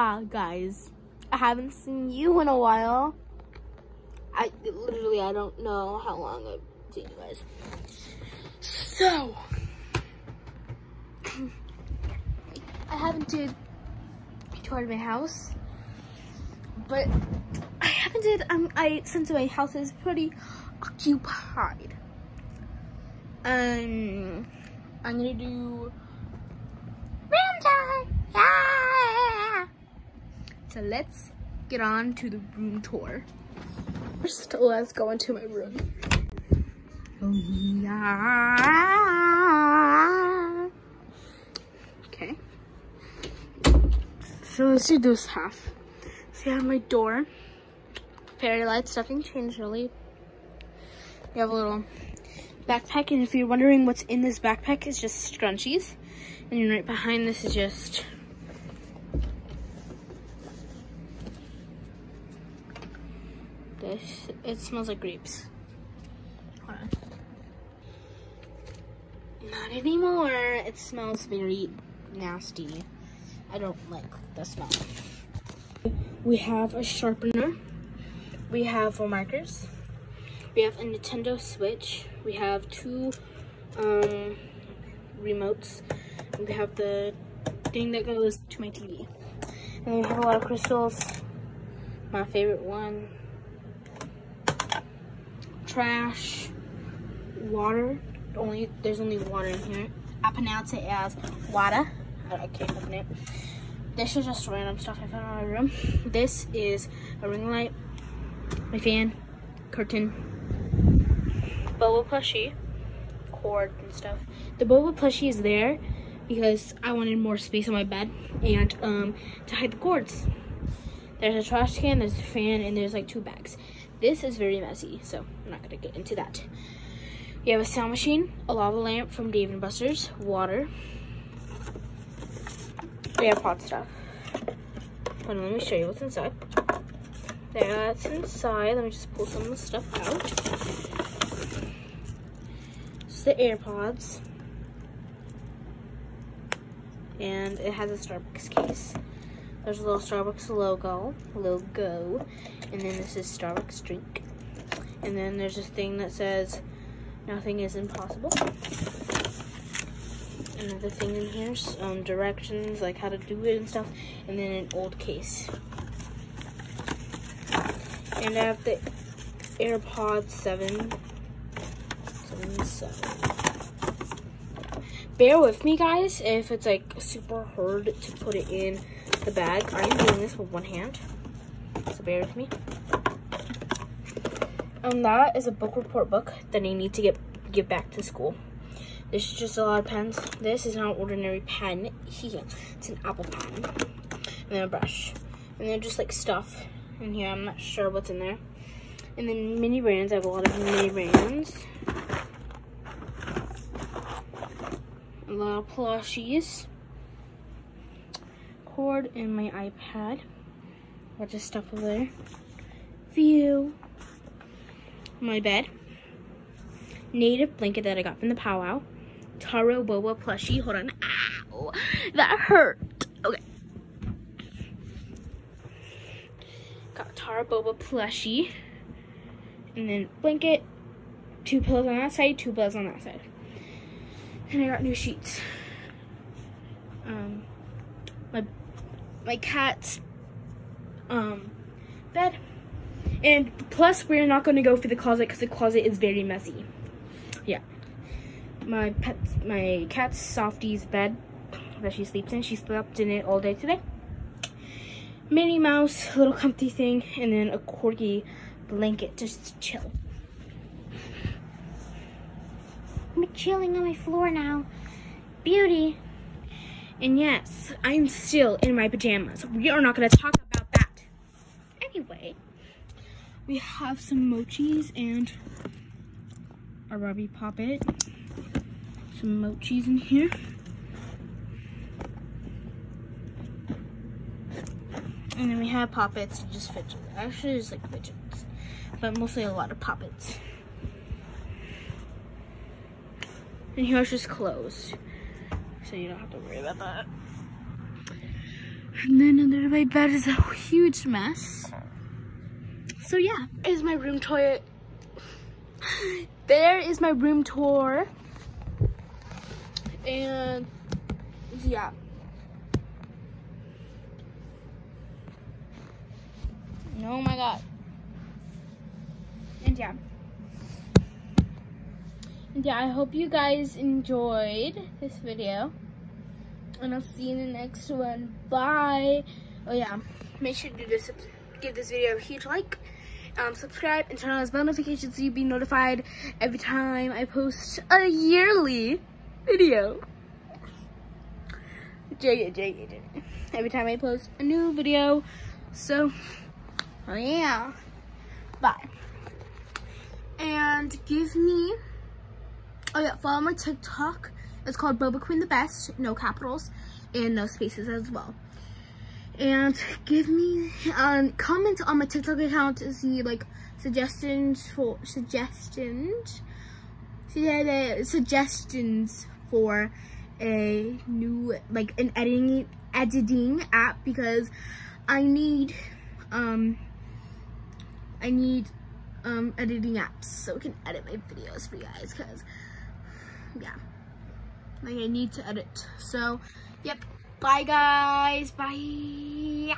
Wow, guys. I haven't seen you in a while. I literally, I don't know how long I've seen you guys. So, I haven't did toured my house, but I haven't did, um, I, since my house is pretty occupied. Um, I'm gonna do room. Yeah. So let's get on to the room tour. First, let's go into my room. Oh yeah. Okay. So let's do this half. So I have my door. Fairy lights, nothing changed really. You have a little backpack, and if you're wondering what's in this backpack, it's just scrunchies. And right behind this is just this. It smells like grapes. Not anymore. It smells very nasty. I don't like the smell. We have a sharpener. We have markers. We have a Nintendo Switch. We have two um, remotes. We have the thing that goes to my TV. And we have a lot of crystals. My favorite one. Trash. Water. Only There's only water in here. I pronounce it as water. I can't open it. This is just random stuff I found in my room. This is a ring light, my fan, curtain, boba plushie, cord and stuff. The boba plushie is there because I wanted more space on my bed and um, to hide the cords. There's a trash can, there's a fan, and there's like two bags. This is very messy, so I'm not gonna get into that. We have a sound machine, a lava lamp from Dave & Buster's, water, we have pot stuff. Hold on, let me show you what's inside. That's inside. Let me just pull some of the stuff out. It's the AirPods. And it has a Starbucks case. There's a little Starbucks logo. Logo. And then this is Starbucks drink. And then there's this thing that says, nothing is impossible another thing in here, um, directions, like how to do it and stuff, and then an old case. And I have the AirPods 7. 7, 7. Bear with me, guys, if it's like super hard to put it in the bag. I'm doing this with one hand, so bear with me. And um, that is a book report book that I need to get get back to school. This is just a lot of pens. This is not an ordinary pen. it's an apple pen. And then a brush. And then just like stuff in here. I'm not sure what's in there. And then mini brands. I have a lot of mini brands. A lot of plushies. Cord and my iPad. Bunch of stuff over there. View. My bed. Native blanket that I got from the powwow. Taro Boba plushie. Hold on. Ow, that hurt. Okay. Got Taro Boba plushie. And then blanket. Two pillows on that side, two pillows on that side. And I got new sheets. Um, my my cat's um bed. And plus, we're not going to go for the closet because the closet is very messy. Yeah my pet, my cat's Softie's bed that she sleeps in. She slept in it all day today. Minnie Mouse, little comfy thing, and then a corgi blanket just to chill. I'm chilling on my floor now. Beauty. And yes, I'm still in my pajamas. We are not going to talk about that. Anyway, we have some mochis and a Rubby Poppet some mochis in here. And then we have poppets, and just fidget. Actually, it's like fidgets, but mostly a lot of poppets. And here's just clothes, so you don't have to worry about that. And then under my bed is a huge mess. So yeah, is my room tour. There is my room tour. And yeah. Oh my god. And yeah. And yeah, I hope you guys enjoyed this video. And I'll see you in the next one. Bye. Oh yeah, make sure to this, give this video a huge like. Um, subscribe and turn on those bell notifications so you'll be notified every time I post a yearly video. Jay, Jay, Jay. Every time I post a new video. So, oh yeah. Bye. And give me, oh yeah, follow my TikTok. It's called Boba Queen the Best, no capitals and no spaces as well. And give me, um, comment on my TikTok account to see like suggestions for, suggestions, suggestions for a new, like an editing, editing app because I need, um, I need um, editing apps so I can edit my videos for you guys because, yeah, like I need to edit. So, yep. Bye, guys. Bye.